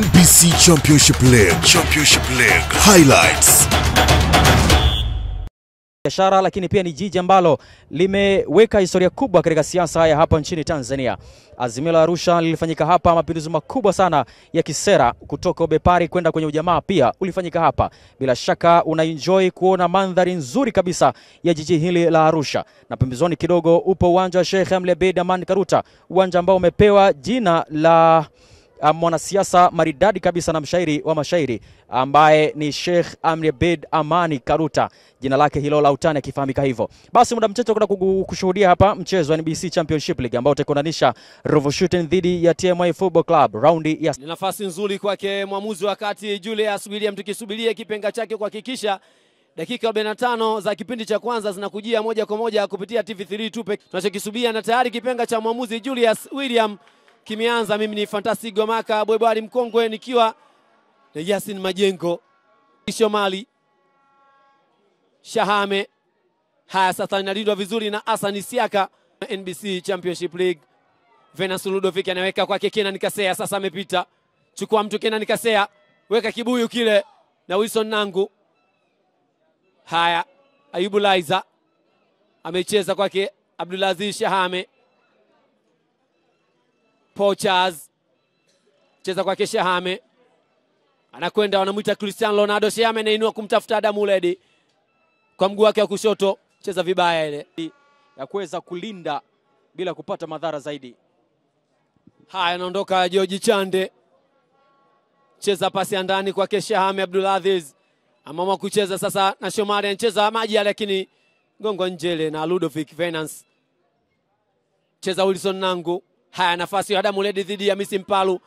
NBC Championship League. Championship League. Highlights. biashara lakini pia ni jiji ambalo limeweka historia kubwa katika siasa ya hapa nchini Tanzania. Azimio la Arusha lilifanyika hapa, mapinduzi makubwa sana ya kisera kutoka ubepari kwenda kwenye ujamaa pia ulifanyika hapa. Bila shaka unaenjoy kuona mandhari nzuri kabisa ya jiji hili la Arusha, na pembezoni kidogo upo uwanja wa Sheikh Amri Abeid Amani Karuta, uwanja ambao umepewa jina la mwanasiasa maridadi kabisa na mshairi wa mashairi ambaye ni Sheikh Amri Abeid Amani Karuta, jina lake hilo la utani akifahamika hivyo. Basi muda mchache kwenda kushuhudia hapa mchezo wa NBC Championship League ambao utakutanisha Ruvu Shooting dhidi ya TMI Football Club. Raundi ya Ni nafasi nzuri kwake mwamuzi wakati Julius William, tukisubiria kipenga chake kuhakikisha dakika 45 za kipindi cha kwanza zinakujia moja kwa moja kupitia TV3 tupe. Tunachokisubiria, na tayari kipenga cha mwamuzi Julius William kimeanza. Mimi ni Fantasi Gomaka Bwebwali mkongwe nikiwa na Yasin Majengo Shomali Shahame. Haya, sasa inalindwa vizuri na Hassan Siaka. NBC Championship League Venus Ludovic anaweka kwake Kenan Kasea, sasa amepita, chukua mtu Kenan Kasea, weka kibuyu kile na Wilson Nangu. Haya, Ayubu Laiza amecheza kwake Abdulaziz Shahame. Pochaz cheza kwake hame. anakwenda wanamwita Cristiano Ronaldo. Shehame anainua kumtafuta Adamu Ledi kwa mguu wake wa kushoto, cheza vibaya ile. ya kuweza kulinda bila kupata madhara zaidi. Haya, anaondoka George Chande, cheza pasi ya ndani kwake Shahame Abdulaziz, amama kucheza sasa na Shomari, anacheza maji yale, lakini gongo njele na Ludovic Venance, cheza Wilson Nangu. Haya, nafasi ya Adamu Ledi dhidi ya Misi Mpalu.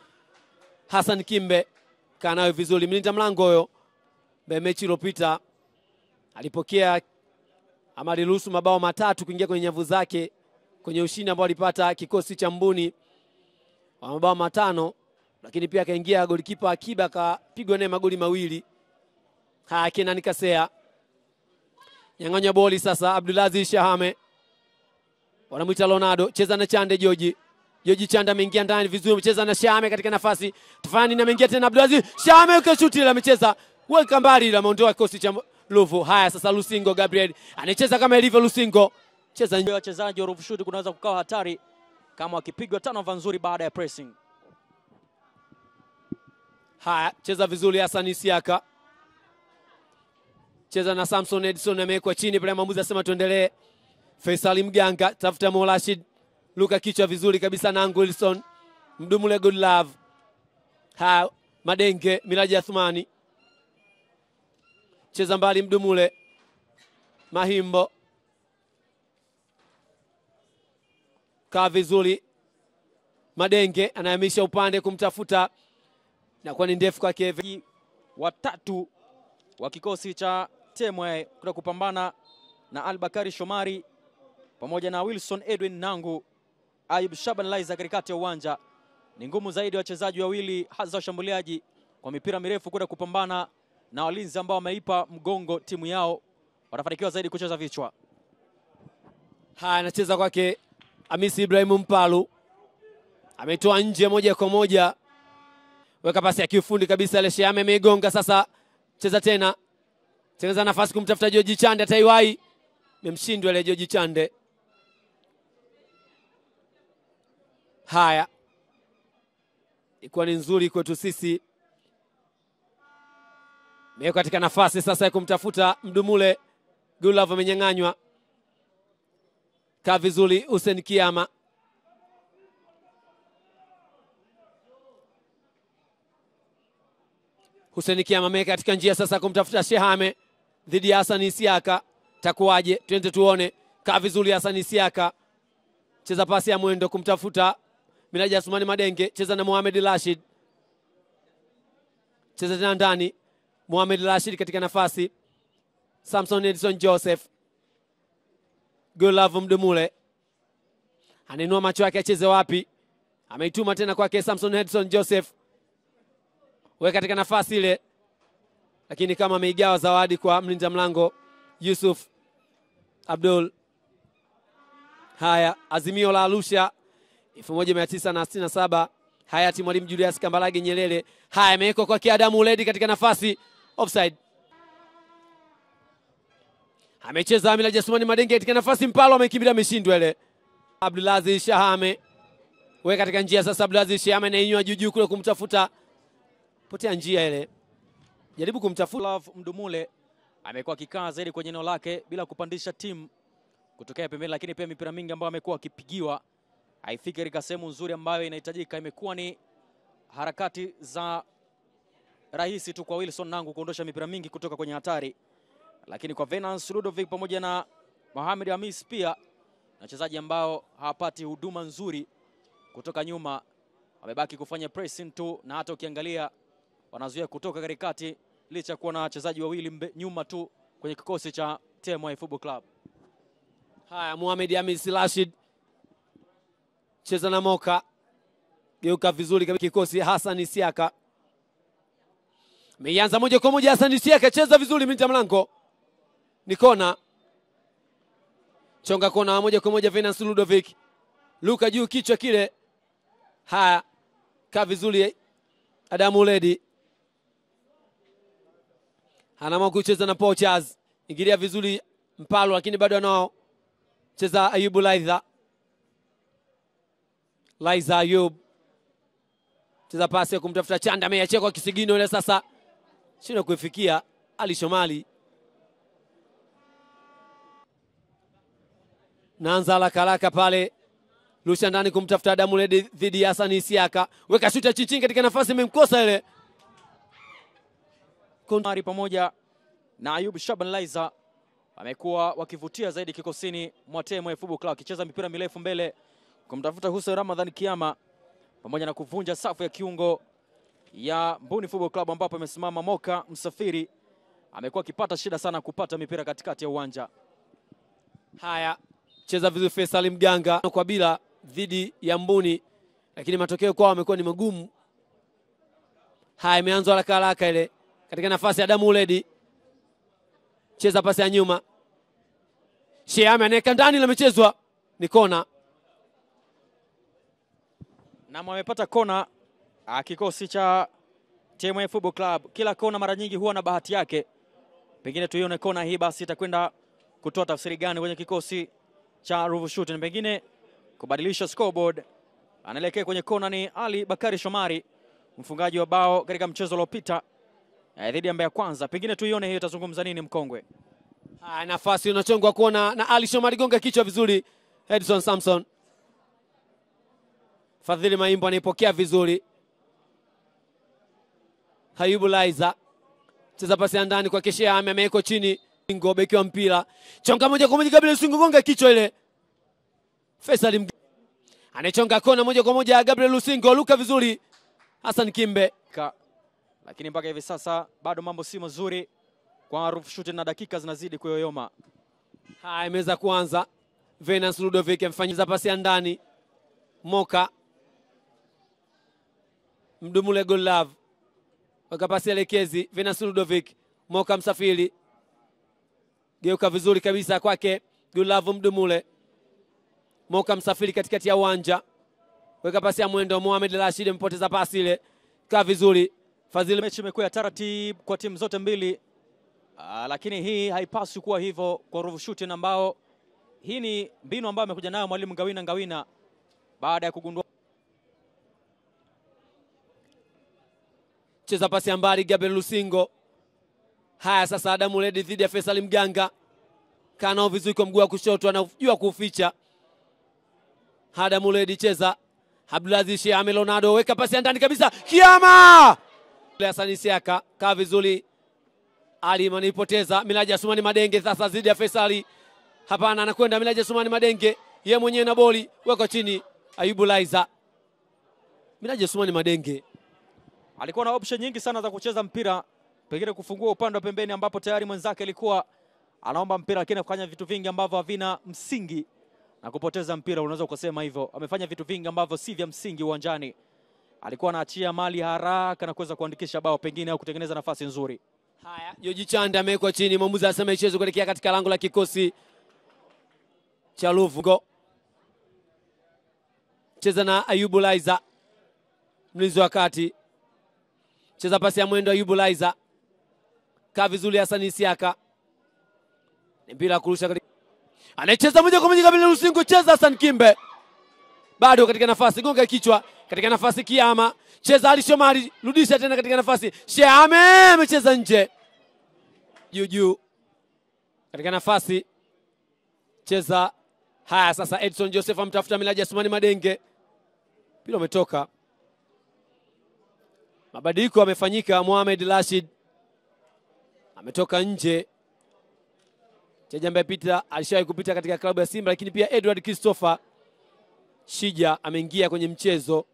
Hassan Kimbe kaa vizuri, mlinda mlango huyo mechi iliyopita alipokea ama aliruhusu mabao matatu kuingia kwenye nyavu zake kwenye ushindi ambao alipata kikosi cha Mbuni wa mabao matano, lakini pia akaingia golikipa Akiba akapigwa naye magoli mawili. Haya, Kenan Kasea nyang'anya boli sasa, Abdulaziz Shahame wanamwita Ronaldo, cheza na Chande Joji. Joji Chanda ameingia ndani vizuri, amecheza na Shame katika nafasi tofauti, na ameingia tena Abdulaziz Shahame ukashuti ile, amecheza weka mbali la maondoa kikosi cha Luvu. Haya sasa, Lusingo Gabriel anacheza kama ilivyo Lusingo, cheza nje. Wachezaji wa Ruvu shuti, kunaweza kukawa hatari kama wakipigwa turnover nzuri baada ya pressing. Haya, cheza vizuri Hassan Isiaka, cheza na Samson Edison, amewekwa chini pale, mwamuzi asema tuendelee. Faisal Mganga tafuta Mo Rashid, luka kichwa vizuri kabisa na Wilson Mdumule, good love. ha Madenge Miraji Athumani, cheza mbali Mdumule, Mahimbo. Kaa vizuri, Madenge anahamisha upande kumtafuta. Inakuwa ni ndefu kwake watatu wa kikosi cha Temwe kutoka kupambana na Albakari Shomari pamoja na Wilson Edwin Nangu, Ayub Shaban Laiza katikati ya uwanja. Ni ngumu zaidi wachezaji wawili hasa washambuliaji kwa mipira mirefu kwenda kupambana na walinzi ambao wameipa mgongo timu yao, watafanikiwa zaidi kucheza vichwa. Haya, anacheza kwake Hamisi Ibrahimu Mpalu, ametoa nje moja kwa moja, weka pasi ya kiufundi kabisa. ile Shehame ameigonga sasa, cheza tena, tengeneza nafasi kumtafuta Joji Chande, ataiwai memshindwa ile Joji Chande. Haya, ilikuwa ni nzuri kwetu sisi, Mewe katika nafasi sasa ya kumtafuta Mdumule. Gulav amenyang'anywa kaa vizuri Hussein Kiama Hussein Kiama ameweka katika njia sasa kumtafuta Shehame dhidi ya Hassan Isiaka, takuwaje? Twende tuone. Kaa vizuri Hassan Isiaka, cheza pasi ya mwendo kumtafuta Miraji Asumani Madenge, cheza na Mohamed Rashid, cheza tena ndani. Mohamed Rashid katika nafasi, Samson Edison Joseph. Golavu Mdumule. Anainua macho yake acheze wapi? Ameituma tena kwake Samson Edison Joseph, we katika nafasi ile, lakini kama ameigawa zawadi kwa mlinda mlango Yusuf Abdul. Haya, Azimio la Arusha 1967 hayati Mwalimu Julius Kambarage Nyerere. Haya, amewekwa kwake Adamu Uledi katika nafasi offside. Amecheza Amila Jasmani Madenge katika nafasi, Mpalo amekimbilia, ameshindwa ile. Abdulaziz Shahame weka katika njia sasa. Abdulaziz Shahame anainywa juu juu kule kumtafuta, potea njia ile, jaribu kumtafuta Mdumule amekuwa akikaa zaidi kwenye eneo lake bila kupandisha timu kutokea pembeni, lakini pia mipira mingi ambayo amekuwa akipigiwa haifiki katika sehemu nzuri ambayo inahitajika. Imekuwa ni harakati za rahisi tu kwa Wilson Nangu kuondosha mipira mingi kutoka kwenye hatari, lakini kwa Venance Ludovic pamoja na Mohamed Hamis pia wachezaji ambao hawapati huduma nzuri kutoka nyuma, wamebaki kufanya pressing tu, na hata ukiangalia wanazuia kutoka katikati licha kuwa na wachezaji wawili nyuma tu kwenye kikosi cha TMI Football Club. Haya, Mohamed Hamis Rashid cheza na Moka, geuka vizuri kabisa kikosi. Hassan Siaka meianza moja kwa moja. Hassan Siaka cheza vizuri, mita mlango ni kona, chonga kona moja kwa moja. Venance Ludovic luka juu kichwa kile. Haya, ka vizuri Adamu Uledi anaamua kucheza na Pochaz, ingilia vizuri Mpalo, lakini bado anao cheza Ayubu Laidha, Laiza Ayub. Cheza pasi ya kumtafuta Chanda, ameiachia kwa kisigino ile, sasa. Shindwa kuifikia Ali Shomali. Naanza haraka haraka pale, rusha ndani kumtafuta Adamu Ledi dhidi ya Hassan Isiaka, weka shuta chichini katika nafasi, imemkosa ile Kunari pamoja na Ayub Shaban Laiza wamekuwa wakivutia zaidi kikosini mwa TMF Football Club, mipira mirefu mbele kumtafuta Hussein Ramadhan Kiama pamoja na kuvunja safu ya kiungo ya Mbuni Football Club ambapo amesimama Moka Msafiri. Amekuwa akipata shida sana kupata mipira katikati ya uwanja. Haya, cheza vizuri Faisal Mganga kwa bila dhidi ya Mbuni, lakini matokeo kwao amekuwa ni magumu. Haya, imeanza haraka haraka ile katika nafasi ya Adamu Uledi, cheza pasi ya nyuma, Sheame anaweka ndani, limechezwa ni kona. Na amepata kona ah, kikosi cha TMF Football Club. Kila kona mara nyingi huwa na bahati yake, pengine tuione kona hii basi itakwenda kutoa tafsiri gani kwenye kikosi cha Ruvu Shooting, pengine kubadilisha scoreboard. Anaelekea kwenye kona ni Ali Bakari Shomari, mfungaji wa bao katika mchezo uliopita eh, dhidi ya Mbeya Kwanza. Pengine tuione hiyo itazungumza nini mkongwe. Haya, nafasi unachongwa kuona na Ali Shomari, gonga kichwa vizuri. Edson Samson, Fadhili Maimbo anaipokea vizuri. Hayubu Laiza cheza pasi ya ndani kwa Keshea Ame, amewekwa chini Ngo beki wa mpira, chonga moja kwa moja Gabriel Lusingo, kichwa ile. Faisal Mg- anachonga kona moja kwa moja, Gabriel Lusingo luka vizuri. Hassan Kimbe Ka, lakini mpaka hivi sasa bado mambo si mazuri kwa Maruf Shooting na dakika zinazidi kuyoyoma. Haya, imeweza kuanza. Venance Ludovic amfanyiza pasi ya ndani, Moka Mdumule Golav wakapasi elekezi. Venance Ludovic, Moka Msafiri geuka vizuri kabisa kwake Golav Mdumule, Moka Msafiri katikati ya uwanja, weka pasi ya mwendo. Mohamed Rashid mpoteza pasi ile, kaa vizuri. Fadhili Mechi imekuwa ya taratibu kwa timu zote mbili. Aa, lakini hii haipaswi kuwa hivyo kwa Ruvu Shooting ambao hii ni mbinu ambayo amekuja nayo mwalimu Ngawina Ngawina baada ya kugundua cheza pasi ya mbali Gabriel Lusingo. Haya sasa, Adamu Ledi dhidi ya Faisal Mganga, kanao vizuri kwa mguu wa kushoto, anajua kuuficha. Adamu Ledi cheza, Abdulaziz Sheame Leonardo, weka pasi ya ndani kabisa, Kiama Hassan Siaka kaa vizuri. Ali manipoteza Milaji Asumani Madenge sasa dhidi ya Faisal. Hapana, anakwenda Milaji Asumani Madenge, yeye mwenyewe na boli, weka chini. Ayubu Laiza, Milaji Asumani Madenge alikuwa na option nyingi sana za kucheza mpira, pengine kufungua upande wa pembeni ambapo tayari mwenzake alikuwa anaomba mpira, lakini kufanya vitu vingi ambavyo havina msingi na kupoteza mpira. Unaweza ukasema hivyo, amefanya vitu vingi ambavyo si vya msingi uwanjani. Alikuwa anaachia mali haraka na kuweza kuandikisha bao pengine au kutengeneza nafasi nzuri. Haya, Joji Chande amewekwa chini, mwamuzi anasema ichezo kuelekea katika lango la kikosi cha Ruvu. Cheza na Ayubu Laiza, mlinzi wa kati, cheza pasi ya mwendo Ayubu Laiza, kaa vizuri Hassan Isiaka, ni mpira kurusha katika anacheza moja kwa moja kabla Lusingo, cheza Hassan Kimbe, bado katika nafasi, gonga kichwa katika nafasi, Kiama. Cheza Ali Shomari, rudisha tena katika nafasi, Sheame amecheza nje, juu juu. Katika nafasi, cheza. Haya sasa. Edson Joseph amtafuta Milaji Asumani Madenge, mpira umetoka. Mabadiliko yamefanyika, Mohamed Rashid ametoka nje mchezaji ambaye pita alishawahi kupita katika klabu ya Simba, lakini pia Edward Christopher Shija ameingia kwenye mchezo.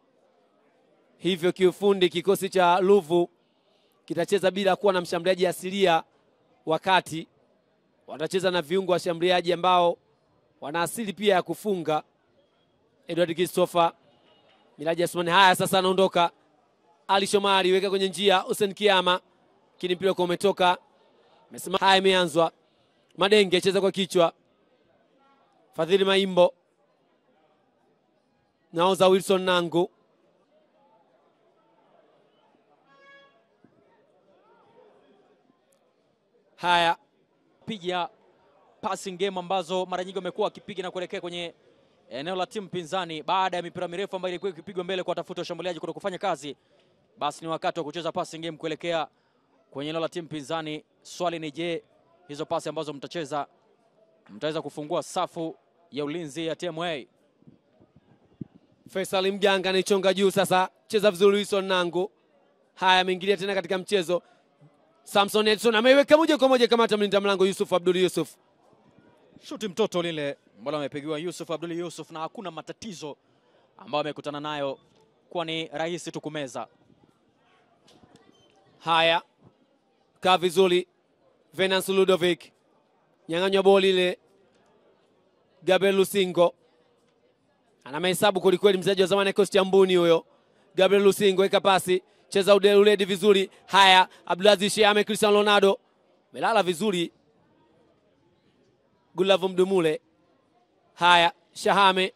Hivyo kiufundi kikosi cha Luvu kitacheza bila kuwa na mshambuliaji asilia, wakati watacheza na viungo washambuliaji ambao wana asili pia ya kufunga. Edward Christopher, Miraji Asmani. Haya sasa, anaondoka Ali Shomari, weka kwenye njia Hussein Kiama, lakini mpira kwa umetoka. Haya, imeanzwa Madenge cheza kwa kichwa, Fadhili Maimbo naoza Wilson Nangu. Haya, piga passing game ambazo mara nyingi wamekuwa wakipiga na kuelekea kwenye eneo la timu pinzani baada ya mipira mirefu ambayo ilikuwa ikipigwa mbele kwa tafuta washambuliaji kuto kufanya kazi, basi ni wakati wa kucheza passing game kuelekea kwenye eneo la timu pinzani. Swali ni je, hizo pasi ambazo mtacheza mtaweza kufungua safu ya ulinzi ya TMA? Faisal Mganga anaichonga juu sasa, cheza vizuri Wilson Nangu. Haya, ameingilia tena katika mchezo. Samson Edson ameiweka moja kwa moja, kamata mlinda mlango Yusuf Abdul Yusuf. Shuti mtoto lile ambalo amepigiwa Yusuf Abdul Yusuf, na hakuna matatizo ambayo amekutana nayo, kuwa ni rahisi tu kumeza. Haya, kaa vizuri. Venance Ludovic, nyang'anywa boli ile. Gabriel Lusingo. Ana mahesabu kwelikweli, mchezaji wa zamani kikosi cha Mbuni huyo. Gabriel Lusingo weka pasi, cheza uledi vizuri. Haya, Abdulaziz Sheame, Cristiano Ronaldo. Melala vizuri, Gulavu Mdumule. Haya, Shahame,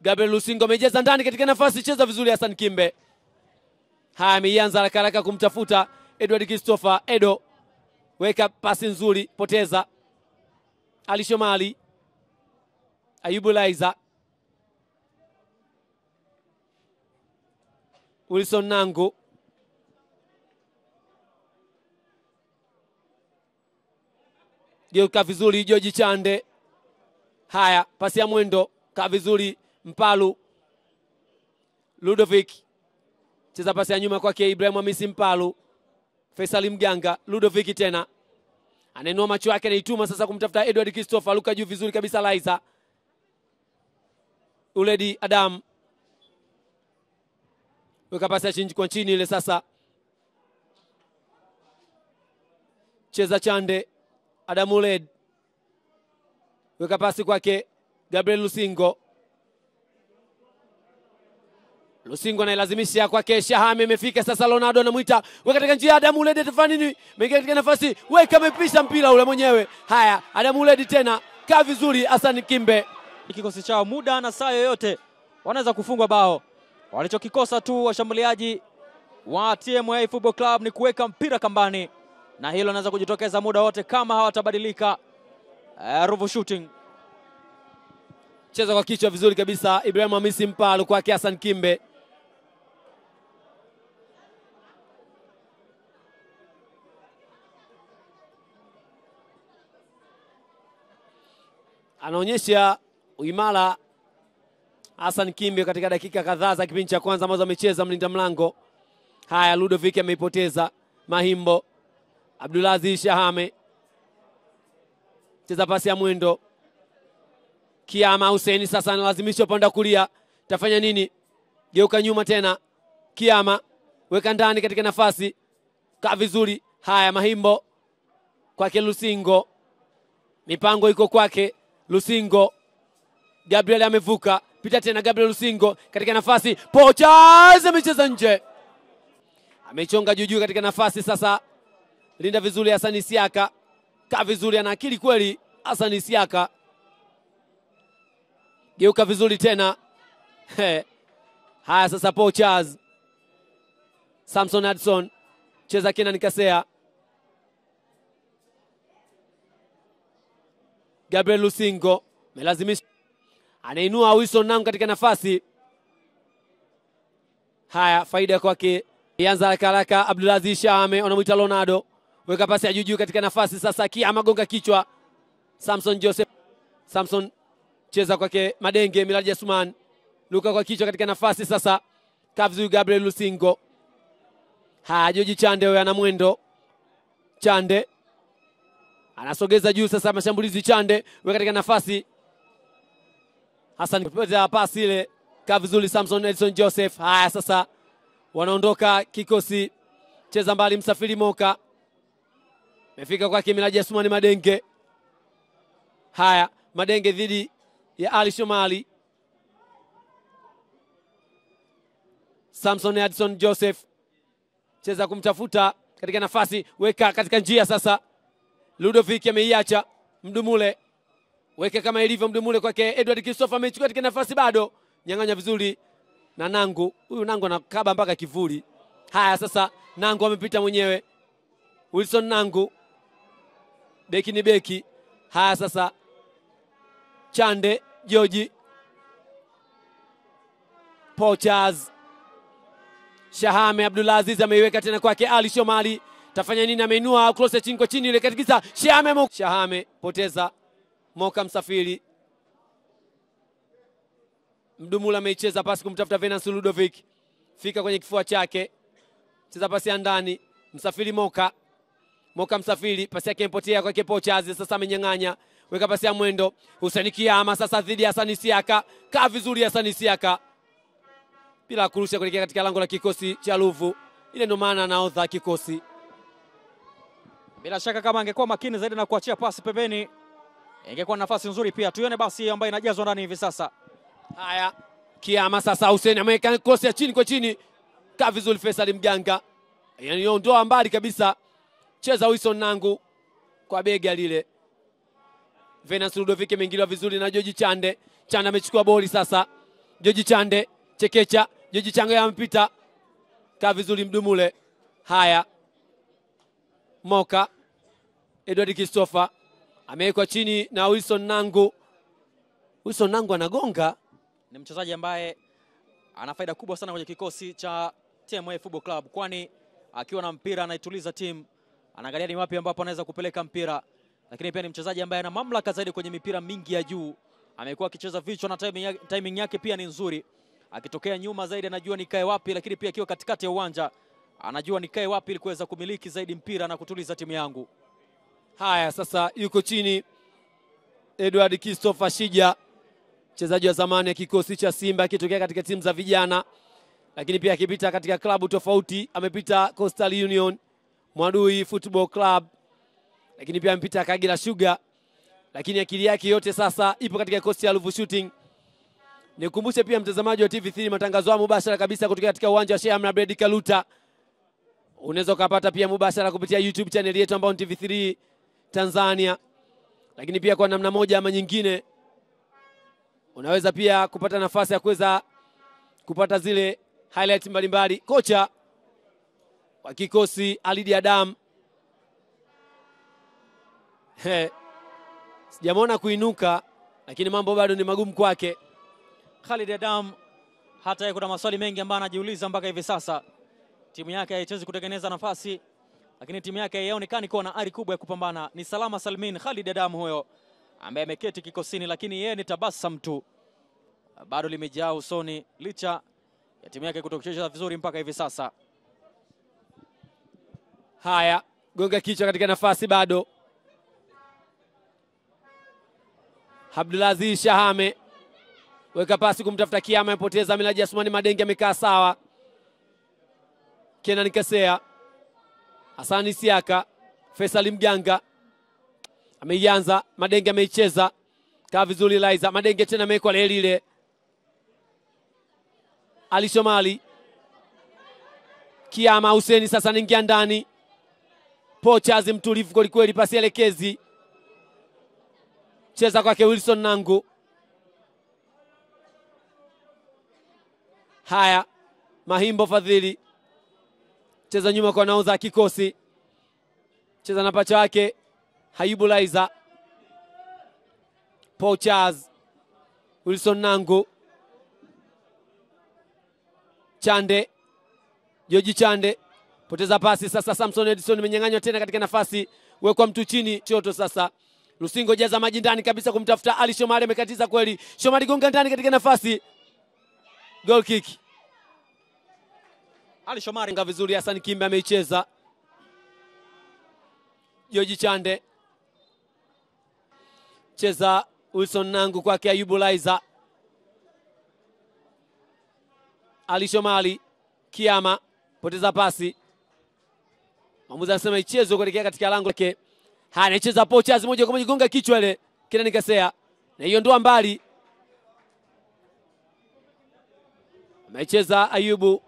Gabriel Lusingo amejeza ndani katika nafasi, cheza vizuri Hassan Kimbe. Haya, ameianza haraka haraka kumtafuta Edward Christopher. Edo, weka pasi nzuri, poteza. Ali Shomali, Ayubu Laiza, Wilson Nangu, geuka vizuri George Chande. Haya, pasi ya mwendo, kaa vizuri Mpalu, Ludovic cheza pasi ya nyuma kwake Ibrahim Hamisi Mpalu, Faisal Mganga, Ludovic tena. Anainua macho yake, anaituma sasa kumtafuta Edward Christopher, luka juu vizuri kabisa, Laiza Uledi Adam. Weka pasi ya chini kwa chini ile, sasa. Cheza Chande, Adam Uled weka pasi kwake Gabriel Lusingo Lusingo anailazimisha kwake Shahame, imefika sasa. Ronaldo anamwita weka katika njia, Adamu Uledi atafanya nini? Meingia katika nafasi, weka, amepisha mpira ule mwenyewe. Haya, Adamu Uledi tena, kaa vizuri, Hassan Kimbe. Kikosi chao muda na saa yoyote wanaweza kufungwa bao. Walichokikosa tu washambuliaji wa TMA Football Club ni kuweka mpira kambani, na hilo naweza kujitokeza muda wote kama hawatabadilika. Uh, Ruvu shooting Cheza kwa kichwa vizuri kabisa, Ibrahim Hamisi Mpalu kwake Hassan Kimbe. Anaonyesha uimara Hassan Kimbe katika dakika kadhaa za kipindi cha kwanza ambazo amecheza mlinda mlango. Haya, Ludovic ameipoteza. Mahimbo, Abdulaziz Shahame cheza pasi ya mwendo. Kiama Hussein sasa analazimishwa upande wa kulia, tafanya nini? Geuka nyuma tena, Kiama weka ndani katika nafasi, kaa vizuri. Haya, Mahimbo kwake Lusingo, mipango iko kwake Lusingo. Gabriel amevuka, pita tena Gabriel Lusingo katika nafasi, Pochaz amecheza nje, amechonga juujuu katika nafasi. Sasa. Linda vizuri Hassan Siaka, kaa vizuri, ana akili kweli Hassan Siaka, Geuka vizuri tena. Haya sasa, Pochaz Samson Hudson, cheza Kenan Kasea, Gabriel Lusingo melazimisha, anainua Wilson Nangu katika nafasi. Haya, faida kwake, ianza haraka haraka. Abdulaziz Shame anamwita Ronaldo, weka pasi ya juujuu katika nafasi. Sasa, kia amagonga kichwa, Samson Joseph, Samson cheza kwake Madenge, Miraji Asuman luka kwa kichwa katika nafasi. Sasa, Kavzu Gabriel Lusingo. Haya, Joji Chande huyo ana mwendo, Chande anasogeza juu sasa, mashambulizi Chande weka katika nafasi, Hassan kupata pasi ile, ka vizuri Samson Edson Joseph. Haya sasa, wanaondoka kikosi, cheza mbali, Msafiri Moka mefika kwake Miraji Asumani Madenge. Haya, Madenge dhidi ya Ali Shomali. Samson Edson Joseph cheza kumtafuta katika nafasi, weka katika njia sasa. Ludovic ameiacha Mdumule, weke kama ilivyo Mdumule kwake Edward Christopher, amechukua katika nafasi, bado. Nyang'anya vizuri na Nangu. Huyu Nangu anakaba mpaka kivuli. Haya sasa, Nangu amepita mwenyewe, Wilson Nangu, beki ni beki. Haya sasa, Chande Joji. Pochaz. Shahame Abdulaziz ameiweka tena kwake Ali Shomali, tafanya nini? Ameinua cross chini kwa chini ile katikisa Shahame mo... Shahame poteza. Moka Msafiri. Mdumula ameicheza pasi kumtafuta Venance Ludovic, fika kwenye kifua chake, cheza pasi ya ndani. Msafiri Moka. Moka Msafiri, pasi yake imepotea kwake Pochazi, sasa amenyang'anya, weka pasi ya mwendo. Hussein Kiama sasa dhidi ya Hassan Siaka, kaa vizuri Hassan Siaka bila kurusha kuelekea katika lango la kikosi cha Ruvu. Ile ndio maana anaodha kikosi. Bila shaka kama angekuwa makini zaidi na kuachia pasi pembeni, ingekuwa nafasi nzuri pia. Tuione basi ambayo inajazwa ndani hivi sasa. Haya, Kiama sasa, Hussein ameweka cross ya chini kwa chini, kaa vizuri Faisal Mganga, yaniondoa mbali kabisa, cheza Wilson Nangu kwa bega lile. Venance Ludovic ameingiliwa vizuri na Joji Chande. Chande amechukua boli sasa, Joji Chande chekecha Joji Chande yampita, kaa vizuri Mdumule. Haya, Moka Edward Christopher amewekwa chini na Wilson Nangu. Wilson Nangu anagonga Ni mchezaji ambaye ana faida kubwa sana kwenye kikosi cha TMA Football Club, kwani akiwa na mpira anaituliza timu, anaangalia ni wapi ambapo anaweza kupeleka mpira, lakini pia ni mchezaji ambaye ana mamlaka zaidi kwenye mipira mingi ya juu. Amekuwa akicheza vichwa na timing yake, timing yake pia ni nzuri. Akitokea nyuma zaidi anajua nikae wapi, lakini pia akiwa katikati ya uwanja anajua nikae wapi ili kuweza kumiliki zaidi mpira na kutuliza timu yangu. Haya, sasa yuko chini Edward Christopher Shija, mchezaji wa zamani ya kikosi cha Simba akitokea katika timu za vijana, lakini pia akipita katika klabu tofauti. Amepita Coastal Union, Mwadui Football Club, lakini pia amepita Kagera Sugar, lakini akili yake yote sasa ipo katika kikosi cha Ruvu Shooting. Nikumbushe pia mtazamaji wa TV3 matangazo haya mubashara kabisa kutoka katika uwanja wa Sheikh Amri Abeid Kaluta. Unaweza ukapata pia mubashara kupitia YouTube channel yetu ambayo ni TV3 Tanzania, lakini pia kwa namna moja ama nyingine unaweza pia kupata nafasi ya kuweza kupata zile highlight mbalimbali. Kocha wa kikosi Alidi Adam, sijamwona kuinuka, lakini mambo bado ni magumu kwake. Khalid Adam hata yeye kuna maswali mengi ambayo anajiuliza mpaka hivi sasa. Timu yake haichezi kutengeneza nafasi, lakini timu yake haionekani kuwa na ari kubwa ya kupambana. Ni Salama Salmin Khalid Adam huyo ambaye ameketi kikosini, lakini yeye ni tabasamu tu, bado limejaa usoni licha ya timu yake kutokucheza vizuri mpaka hivi sasa. Haya, gonga kichwa katika nafasi bado. Abdulaziz Shahame weka pasi kumtafuta Kiama, amepoteza. Milaji Asmani Madenge amekaa sawa. Kenan Kasea, Hasani Siaka, Faisal Mganga ameianza. Madenge ameicheza kaa vizuri. Laiza Madenge tena amewekwa leli ile. Ali Shomali, Kiama Huseni sasa anaingia ndani. Pochazi mtulivu kwelikweli, pasi elekezi, cheza kwake Wilson Nangu. Haya, Mahimbo Fadhili cheza nyuma kwa naoza kikosi, cheza na pacha wake Hayubu Laiza, Paul Charles, Wilson Nangu, Chande, Joji Chande poteza pasi sasa. Samson Edison imenyang'anywa tena katika nafasi, wekwa mtu chini choto sasa. Lusingo jaza maji ndani kabisa kumtafuta Ali Shomari, amekatiza kweli. Shomari gonga ndani katika nafasi, goal kick. Ali Shomari Nga vizuri, Hassan Kimbe ameicheza. Joji Chande. Cheza Wilson Nangu kwake Ayubu Laiza, Ali Shomari Kiama poteza pasi, mwamuzi anasema ichezwe kuelekea katika lango lake. Haya, anacheza Pochaz moja kwa moja, gonga kichwa ile kina nikasea. Na hiyo ndoa mbali, ameicheza Ayubu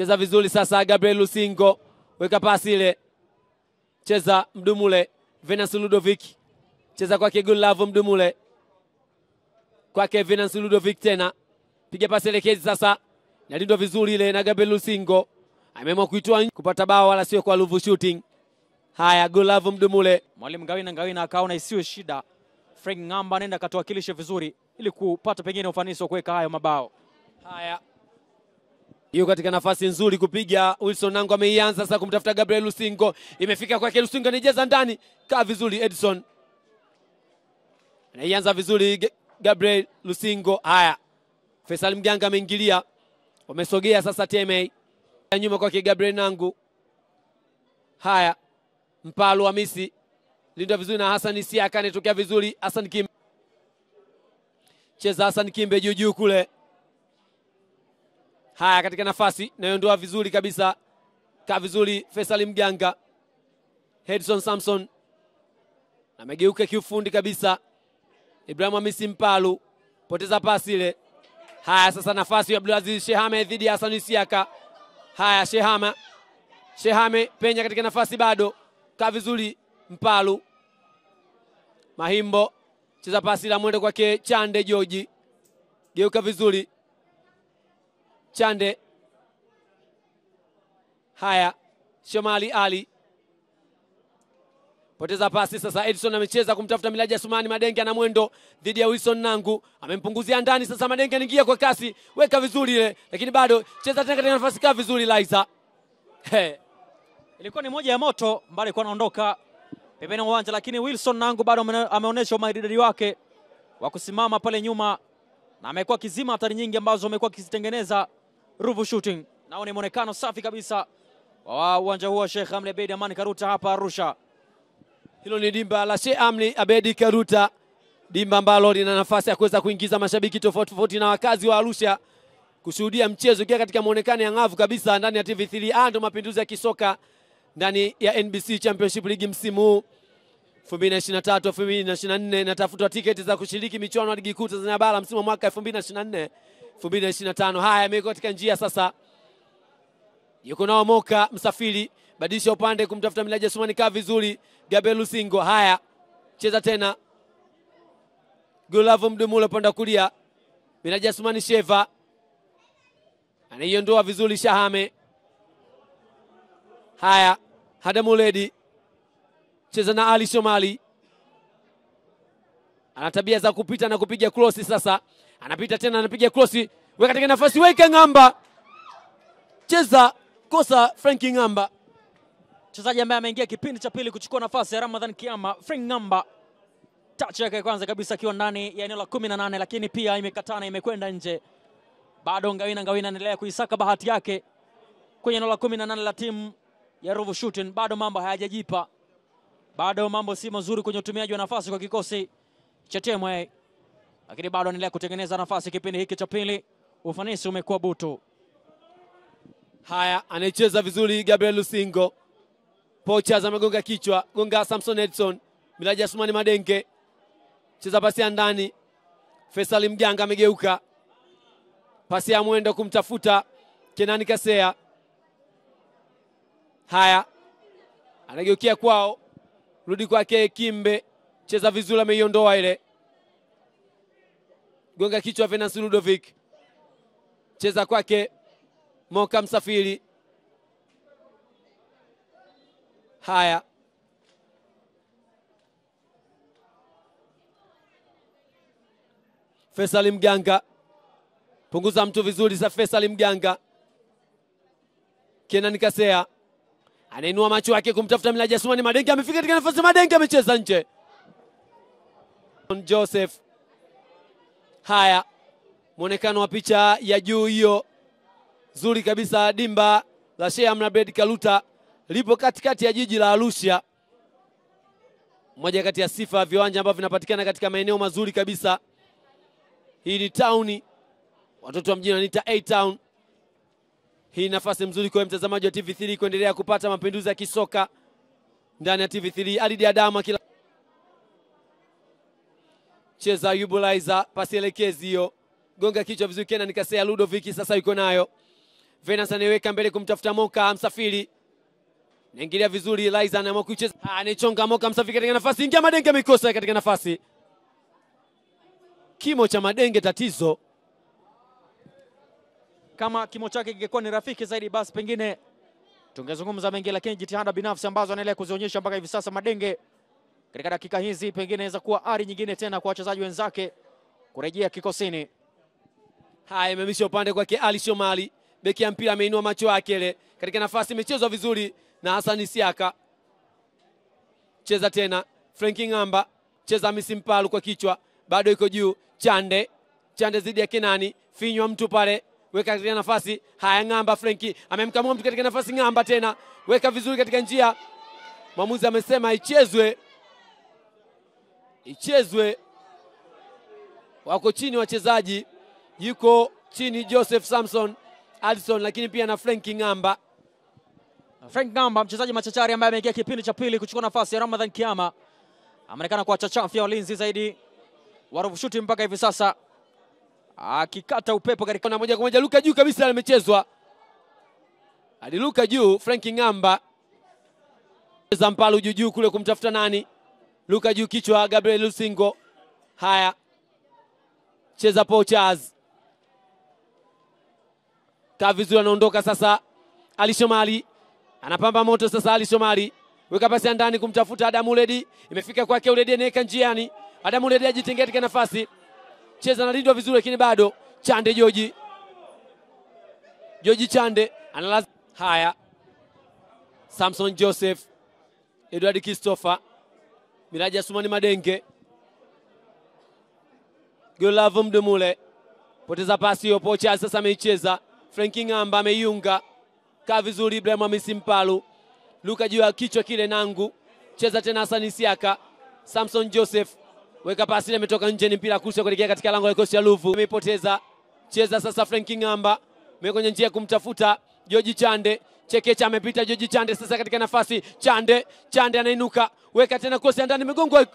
cheza vizuri sasa. Gabriel Lusingo. Weka pasi ile, cheza Mdumule. Venance Ludovic. Cheza kwake Love Mdumule, kwake Venance Ludovic tena. Piga pasi elekezi sasa, nalindwa vizuri ile na Gabriel Lusingo, ameamua kuitoa kupata bao, wala sio kwa Luvu shooting. Haya, Gulavu Mdumule. Mwalimu Ngawina Ngawina akaona isiwe shida, Frank Ng'amba anaenda akatuwakilishe vizuri ili kupata pengine ufanisi wa kuweka hayo mabao. Haya, yuko katika nafasi nzuri kupiga. Wilson Nangu ameianza sasa kumtafuta Gabriel Lusingo, imefika kwake Lusingo, anijeza ndani, kaa vizuri. Edson anaianza vizuri, Gabriel Lusingo. Haya, Faisal Mganga ameingilia, wamesogea sasa. Teme nyuma kwake Gabriel Nangu. Haya, Mpalu Hamisi lindwa vizuri na Hassan Siaka, anatokea vizuri. Hassan Kimbe cheza, Hassan Kimbe juu juu kule Haya, katika nafasi nayondoa vizuri kabisa, ka vizuri. Faisal Mganga, Hedson Samson amegeuka kiufundi kabisa. Ibrahim Hamisi Mpalu poteza pasi ile. Haya, sasa nafasi ya Abdulaziz Shehame dhidi ya Hassan Isiaka. Haya, Shehama Shehame penya katika nafasi bado, ka vizuri. Mpalu Mahimbo cheza pasi la mwendo kwake Chande Joji, geuka vizuri Chande. Haya, Shomali Ali poteza pasi sasa. Edison amecheza kumtafuta Milaji Asumani Madenge, ana mwendo dhidi ya Wilson Nangu, amempunguzia ndani sasa. Madenge anaingia kwa kasi, weka vizuri ile, lakini bado cheza tena katika nafasi, kaa vizuri Laiza. Ilikuwa ni moja ya moto mbali alikuwa anaondoka pembeni uwanja, lakini Wilson Nangu bado ameonyesha umaridadi wake wa kusimama pale nyuma na amekuwa kizima hatari nyingi ambazo amekuwa akizitengeneza Ruvu Shooting. Nao ni mwonekano safi kabisa wa uwanja huu wa Sheikh Amri Abeid Amani Karuta hapa Arusha. Hilo ni dimba la Sheikh Amri Abedi Karuta, dimba ambalo lina nafasi ya kuweza kuingiza mashabiki tofauti tofauti na wakazi wa Arusha kushuhudia mchezo ukiwa katika muonekano ya ng'avu kabisa ndani ya TV3. ando mapinduzi ya kisoka ndani ya NBC Championship League msimu huu 2023 2024. Natafutwa tiketi za kushiriki michuano ya ligi kuu Tanzania bara msimu wa mwaka 2024 2025. Haya yamewekwa katika njia sasa yuko nao Moka Msafiri, badilisha upande kumtafuta Milaji Asumani, kaa vizuri. Gabriel Lusingo, haya cheza tena, Gulavu Mdumule upande wa kulia, Milaji Asumani Sheva anaiondoa vizuri, Shahame. Haya, Hadamuledi cheza na Ali Shomali, ana tabia za kupita na kupiga krosi. Sasa anapita tena, anapiga krosi, weka katika nafasi, weka ng'amba cheza kosa Frank Ng'amba. Mchezaji ambaye ameingia kipindi cha pili kuchukua nafasi ya Ramadhan Kiama, Frank Ng'amba, touch yake ya kwanza kabisa akiwa ndani ya eneo la 18 lakini pia imekatana, imekwenda nje. Bado Ngawina Ngawina anaendelea kuisaka bahati yake kwenye eneo la 18 la timu ya Ruvu Shooting. Bado mambo hayajajipa, bado mambo si mazuri kwenye utumiaji wa nafasi kwa kikosi cha TMA, lakini bado anaendelea kutengeneza nafasi kipindi hiki cha pili. Ufanisi umekuwa butu. Haya, anaicheza vizuri Gabriel Lusingo. Pochaz amegonga kichwa, gonga Samson Edson. Milaji Asumani Madenge cheza pasi ya ndani. Fesali Mganga amegeuka, pasi ya mwendo kumtafuta Kenani Kasea. Haya, anageukia kwao, rudi kwake Kimbe, cheza vizuri, ameiondoa ile. Gonga kichwa Venance Ludovic, cheza kwake. Moka Msafiri. Haya, Faisal Mganga, punguza mtu vizuri za Faisal Mganga. Kenan Kasea. Anainua macho yake kumtafuta Milaji Asumani Madenge, amefika katika nafasi, Madenge amecheza nje. Joseph, haya mwonekano wa picha ya juu hiyo zuri kabisa. Dimba la Sheikh Amri Abeid Kaluta lipo katikati ya jiji la Arusha, moja kati ya sifa ya viwanja ambavyo vinapatikana katika maeneo mazuri kabisa. Hii ni tauni, watoto wa mjini wanaita A Town. Hii nafasi mzuri kwa mtazamaji wa TV3 kuendelea kupata mapinduzi ya kisoka ndani ya TV3. Alidi Adama kila cheza Ayubu Laiza, pasi elekezi hiyo, gonga kichwa vizuri. Kenan nikasea Ludovic sasa yuko nayo. Venance anaiweka mbele kumtafuta Moka Msafiri, naingilia vizuri. Laiza anaamua kucheza, anachonga Moka Msafiri katika nafasi, ingia Madenge ameikosa katika nafasi. Kimo cha Madenge tatizo Kama kimo chake kingekuwa ni rafiki zaidi, basi pengine tungezungumza mengi, lakini jitihada binafsi ambazo anaendelea kuzionyesha mpaka hivi sasa Madenge katika dakika hizi, pengine inaweza kuwa ari nyingine tena kwa wachezaji wenzake kurejea kikosini. Haya, imemisha upande kwake Ali Shomali, beki ya mpira ameinua macho yake ile katika nafasi, imechezwa vizuri na Hassan Siaka. Cheza tena Franki Ng'amba, cheza Hamisi Mpalu kwa kichwa, bado iko juu. Chande, Chande zidi ya Kenani, finywa mtu pale, weka katika nafasi. Haya, Ng'amba Franki amemkamua mtu katika nafasi, Ng'amba tena weka vizuri katika njia. Mwamuzi amesema ichezwe, ichezwe. Wako chini wachezaji yuko chini Joseph Samson Alison, lakini pia na Frank Ng'amba. Frank Ngamba mchezaji machachari ambaye ameingia kipindi cha pili kuchukua nafasi ya Ramadhan Kiama ameonekana kuwa chachafya walinzi zaidi wa rufu shuti mpaka hivi sasa, akikata upepo katika na moja kwa moja luka juu kabisa, amechezwa aliluka juu. Frank Ng'amba za mpalu juu juu kule kumtafuta nani, luka juu kichwa, Gabriel Lusingo. Haya, cheza Pochaz kaa vizuri, anaondoka sasa. Ali Shomari anapamba moto sasa. Ali Shomari weka pasi ya ndani kumtafuta Adamu Uledi, imefika kwake Uledi, anaweka njiani. Adamu Uledi ajitengea katika nafasi, cheza analindwa vizuri, lakini bado Chande Joji, Joji Chande analaza. Haya, Samson Joseph, Edward Christopher, Miraji Asumani Madenge, Golavu Mdumule, poteza pasi hiyo. Pocha sasa ameicheza Franki Ng'amba ameiunga kaa vizuri. Ibrahim Hamisi Mpalu luka juu ya kichwa kile, nangu cheza tena. Hasani Siaka, Samson Joseph weka pasi ile, imetoka nje, ni mpira kusha kuelekea katika lango la kikosi cha Luvu. Ameipoteza, cheza sasa. Franki Ng'amba kwenye njia ya kumtafuta Joji Chande, Chekecha amepita Joji Chande sasa katika nafasi, Chande Chande anainuka, weka tena kosi ndani, imegongwa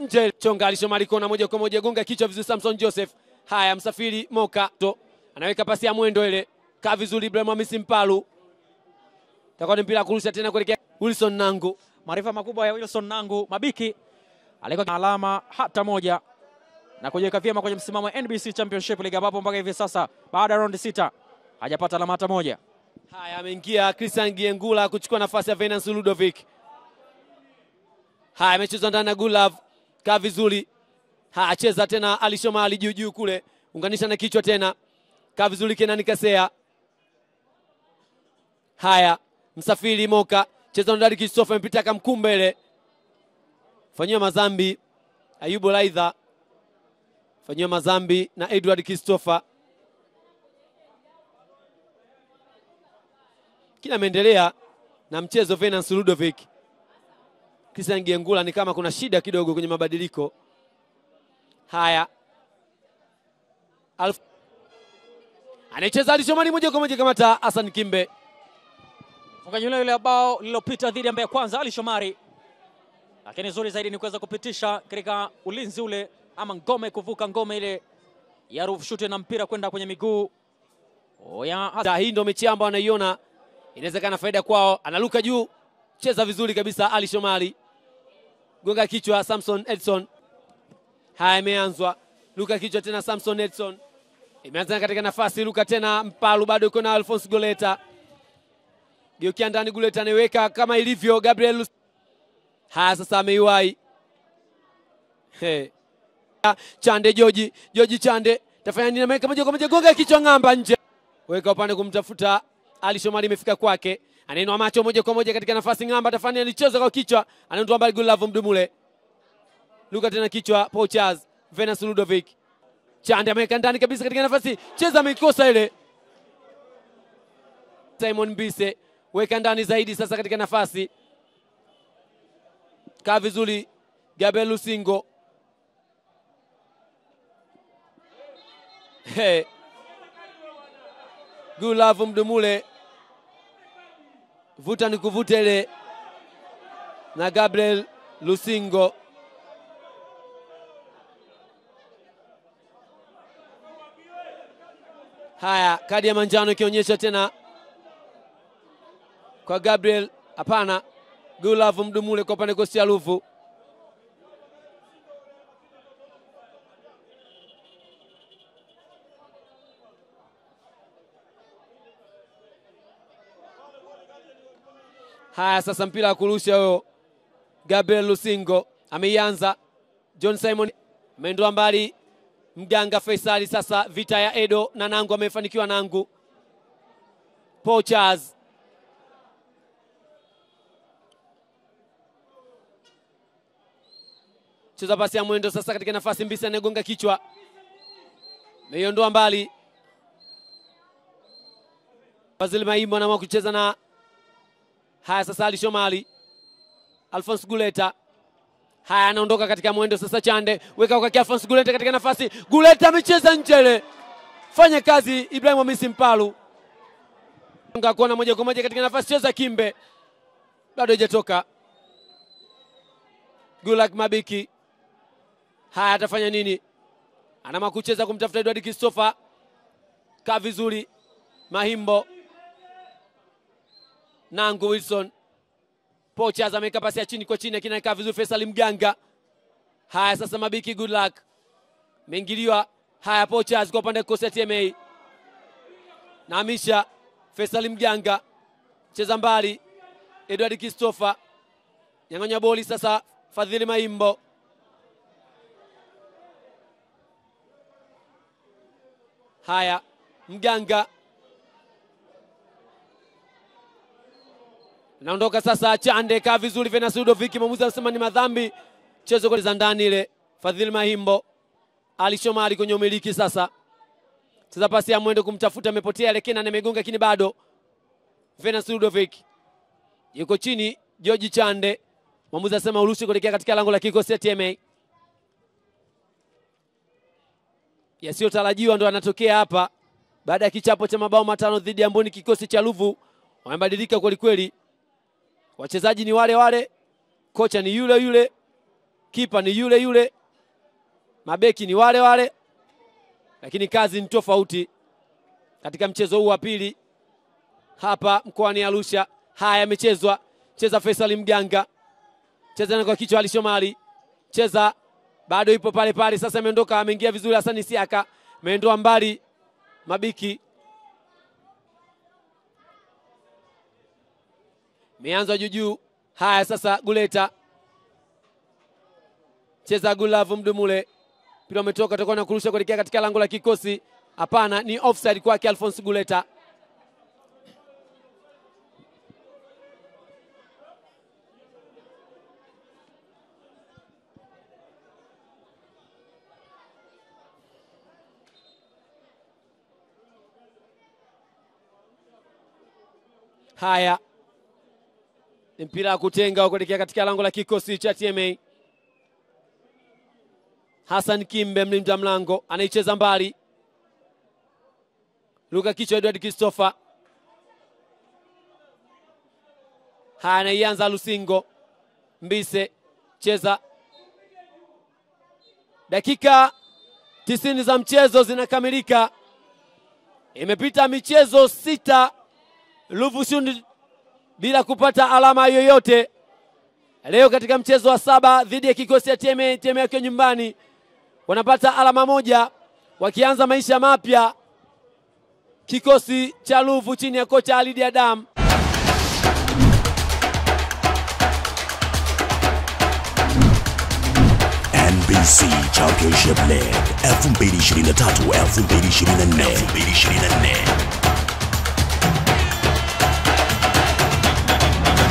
nje. Chonga alishomali kona moja kwa moja, gonga kichwa vizuri, Samson Joseph. Haya, Msafiri Moka to anaweka pasi ya mwendo ile, kaa vizuri. Ibrahim Hamisi Mpalu takuwa ni mpira kurusha tena kuelekea Wilson Nangu. maarifa makubwa ya Wilson Nangu Mabiki alikuwa na alama hata moja na kujiweka vyema kwenye msimamo wa NBC Championship League ambapo mpaka hivi sasa baada ya raundi sita hajapata alama hata moja. Haya, ameingia Christian Giengula kuchukua nafasi ya Venance Ludovic. Haya, amechezwa ndani na Gulav, kaa vizuri. Haya, cheza tena Ali Shomali juu juu kule, unganisha na kichwa tena, kaa vizuri. Kenani Kasea. Haya, Msafiri Moka, cheza ndani, Christopher amepita akamkumbele, fanyiwa mazambi Ayubu Laidha, fanyiwa mazambi na Edward Christopher. Kila ameendelea na mchezo Venance Ludovic. Christian Giengula ni kama kuna shida kidogo kwenye mabadiliko haya. Alf... anaicheza alichomani moja kwa moja kamata Hassan Kimbe. Mfungaji yule yule bao lililopita dhidi ya Mbeya Kwanza Ali Shomari, lakini nzuri zaidi ni kuweza kupitisha katika ulinzi ule ama ngome, kuvuka ngome ile ya Ruvu Shooting na mpira kwenda kwenye miguu hii ndio mechi ambayo anaiona inawezekana faida kwao. Analuka juu, cheza vizuri kabisa Ali Shomali, gonga kichwa Samson Edson. Haya, imeanzwa Luka kichwa tena, Samson Edson imeanza katika nafasi. Luka tena, Mpalu bado yuko na Alphonse Goleta, geukia ndani. Goleta anaiweka kama ilivyo Gabriel haya sasa ameiwai hey. Chande Joji, Joji Chande tafanya nini? Ameweka moja kwa moja, gonga kichwa, ng'amba nje, weka upande kumtafuta Ali Shomari, imefika kwake, anainua macho moja kwa moja katika nafasi, ng'amba tafani alicheza kwa kichwa, anaondoa mbali, Gulavu Mdumule, Luka tena kichwa, Pochaz Venus Ludovic, Chande ameweka ndani kabisa katika nafasi, cheza, ameikosa ile. Simon Mbise weka ndani zaidi sasa katika nafasi kaa vizuri Gabriel Lusingo. Hey. Gulavu Mdumule vuta ni kuvuta ile na Gabriel Lusingo. Haya, kadi ya manjano ikionyesha tena kwa Gabriel, hapana. Gulavu Mdumule kwa upande ya Haya, sasa mpira wa kurusha huyo Gabriel Lusingo ameianza. John Simon ameondoa mbali Mganga Faisali. Sasa vita ya Edo na Nangu, amefanikiwa Nangu. Pochaz cheza pasi ya mwendo sasa katika nafasi Mbisa anayegonga kichwa, meiondoa mbali. Fazil Maimbo anaamua kucheza na haya sasa, Ali Shomali, Alphonse Guleta. Haya anaondoka katika mwendo. Sasa, Chande weka kwa Alphonse Guleta katika nafasi, Guleta amecheza njele, fanya kazi Ibrahim Hamisi Mpalu. Kuona moja kwa moja katika nafasi, cheza Kimbe, bado haijatoka. Gulak Mabiki. Haya atafanya nini? Anama kucheza kumtafuta Edward Christopher, kaa vizuri. Mahimbo Nangu Wilson. Pochaz ameweka pasi ya chini kwa chini, lakini anakaa vizuri. Faisal Mganga. Haya sasa, Mabiki good luck. Meingiliwa. Haya Pochaz kwa upande kosi ya TMA naamisha. Faisal Mganga. Cheza mbali, Edward Christopher. Nyang'anya boli sasa. Fadhili Maimbo. Haya, Mganga naondoka sasa. Chande kaa vizuri, Venus Ludovic mwamuzi anasema ni madhambi, chezo kwa za ndani ile. Fadhili Mahimbo Ali Shomari kwenye umiliki sasa, Sasa pasi ya mwendo kumtafuta, amepotea lakini na amegonga, lakini bado Venus Ludovic yuko chini. George Chande mwamuzi anasema urushi kuelekea katika lango la kikosi TMA. Yasiyotarajiwa ndo anatokea hapa baada ya kichapo cha mabao matano dhidi ya Mboni. Kikosi cha Luvu wamebadilika kwelikweli. kweli, wachezaji ni wale wale, kocha ni yule yule, kipa ni yule yule, mabeki ni wale wale, lakini kazi ni tofauti. Katika mchezo huu wa pili hapa mkoani Arusha. Haya, yamechezwa, cheza Faisal Mganga. Cheza na kwa kichwa Ali Shomari. Cheza bado ipo pale pale. Sasa ameondoka ameingia vizuri, Hassan Siaka. Ameondoa mbali. Mabiki, meanza juu. Haya sasa, Guleta cheza Gulavu Mdumule, mpira umetoka, tutakuwa na kurusha kuelekea katika lango la kikosi. Hapana, ni offside kwake Alphonse Guleta. Haya, mpira wa kutenga kuelekea katika lango la kikosi cha TMA. Hassan Kimbe mlinda mlango anaicheza mbali, luka kichwa Edward Christopher. Haya, anaianza Lusingo Mbise, cheza. Dakika tisini za mchezo zinakamilika, imepita michezo sita Luvushund bila kupata alama yoyote leo katika mchezo wa saba dhidi ya kikosi cha TMA. TMA yake nyumbani wanapata alama moja wakianza maisha mapya. Kikosi cha Ruvu chini ya kocha Alidi Adam. NBC Championship League 2023 2024 2024